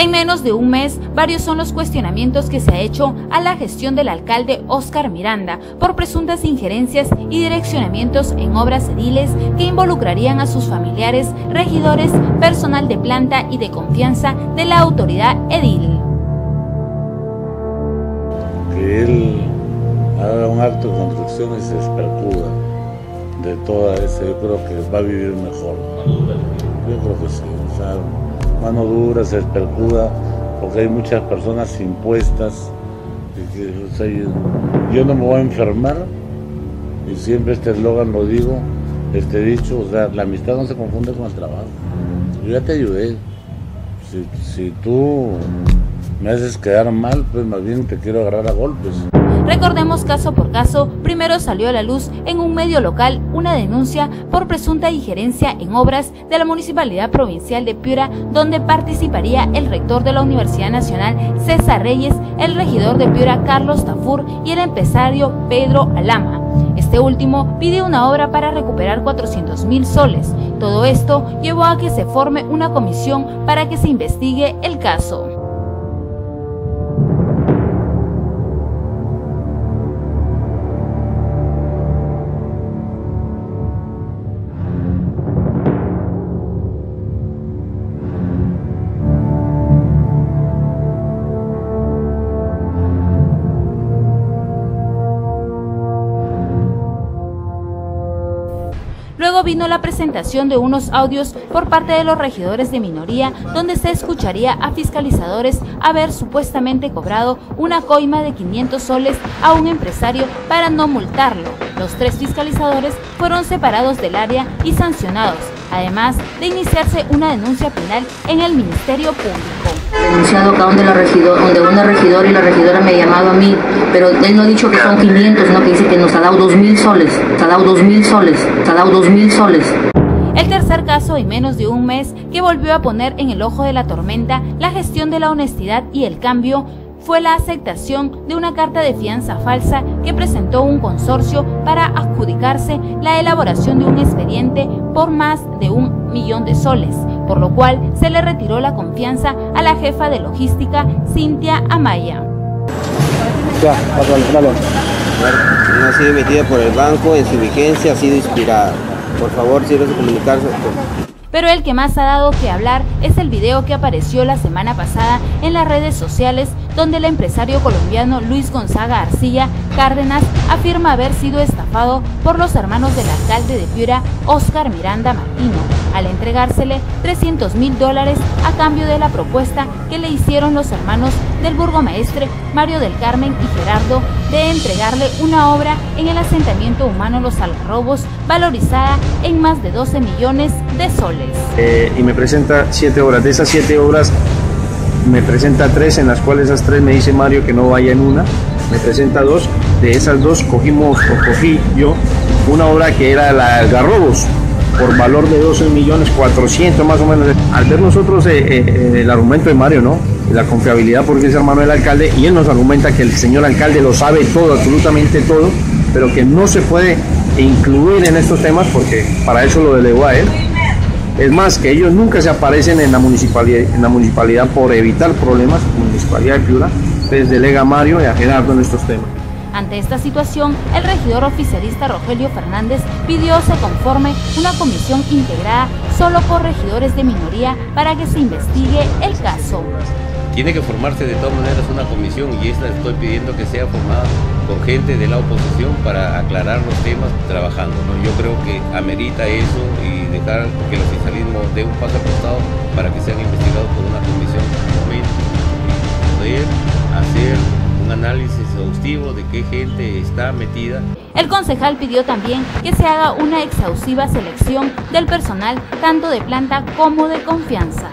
En menos de un mes, varios son los cuestionamientos que se ha hecho a la gestión del alcalde Oscar Miranda por presuntas injerencias y direccionamientos en obras ediles que involucrarían a sus familiares, regidores, personal de planta y de confianza de la autoridad edil. Que él haga un acto de construcción y se de toda esa, yo creo que va a vivir mejor. Yo creo que sí mano dura, se despercuda, porque hay muchas personas impuestas. yo, no me voy a enfermar, y siempre este eslogan lo digo, este dicho, o sea, la amistad no se confunde con el trabajo. Yo ya te ayudé. Si tú me haces quedar mal, pues más bien te quiero agarrar a golpes. Recordemos caso por caso, primero salió a la luz en un medio local una denuncia por presunta injerencia en obras de la Municipalidad Provincial de Piura, donde participaría el rector de la Universidad Nacional César Reyes, el regidor de Piura Carlos Tafur y el empresario Pedro Alama. Este último pidió una obra para recuperar 400 mil soles. Todo esto llevó a que se forme una comisión para que se investigue el caso. Vino la presentación de unos audios por parte de los regidores de minoría, donde se escucharía a fiscalizadores haber supuestamente cobrado una coima de 500 soles a un empresario para no multarlo. Los tres fiscalizadores fueron separados del área y sancionados, además de iniciarse una denuncia penal en el Ministerio Público denunciado acá donde, la regidor, donde una regidora y la regidora me ha llamado a mí, pero él no ha dicho que son 500, sino que dice que nos ha dado 2 mil soles, nos ha dado 2 mil soles, nos ha dado 2 mil soles. El tercer caso en menos de un mes que volvió a poner en el ojo de la tormenta la gestión de la honestidad y el cambio fue la aceptación de una carta de fianza falsa que presentó un consorcio para adjudicarse la elaboración de un expediente por más de un millón de soles, por lo cual se le retiró la confianza a la jefa de logística, Cintia Amaya. Ya, No ha sido emitida por el banco, en su vigencia ha sido inspirada. Por favor, si de comunicarse. Pero el que más ha dado que hablar es el video que apareció la semana pasada en las redes sociales donde el empresario colombiano Luis Gonzaga Arcilla Cárdenas afirma haber sido estafado por los hermanos del alcalde de Piura, Oscar Miranda Martino, al entregársele 300 mil dólares a cambio de la propuesta que le hicieron los hermanos del burgomaestre Mario del Carmen y Gerardo de entregarle una obra en el asentamiento humano Los Algarrobos valorizada en más de 12 millones de soles. Eh, y me presenta siete obras. De esas siete obras me presenta tres, en las cuales esas tres me dice Mario que no vaya en una. Me presenta dos. De esas dos cogimos, o cogí yo, una obra que era la Algarrobos, por valor de 12 millones 400 más o menos. Al ver nosotros eh, eh, el argumento de Mario, ¿no? La confiabilidad porque es hermano del alcalde y él nos argumenta que el señor alcalde lo sabe todo, absolutamente todo, pero que no se puede incluir en estos temas porque para eso lo delegó a él. Es más, que ellos nunca se aparecen en la municipalidad, en la municipalidad por evitar problemas, municipalidad de Piura, les delega a Mario y a Gerardo en estos temas. Ante esta situación, el regidor oficialista Rogelio Fernández pidió se conforme una comisión integrada solo por regidores de minoría para que se investigue el caso. Tiene que formarse de todas maneras una comisión y esta estoy pidiendo que sea formada por gente de la oposición para aclarar los temas trabajando. Yo creo que amerita eso y dejar que el oficialismo dé un paso costado para que sean investigados por una comisión poder hacer un análisis de qué gente está metida. El concejal pidió también que se haga una exhaustiva selección del personal tanto de planta como de confianza.